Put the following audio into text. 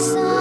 sun.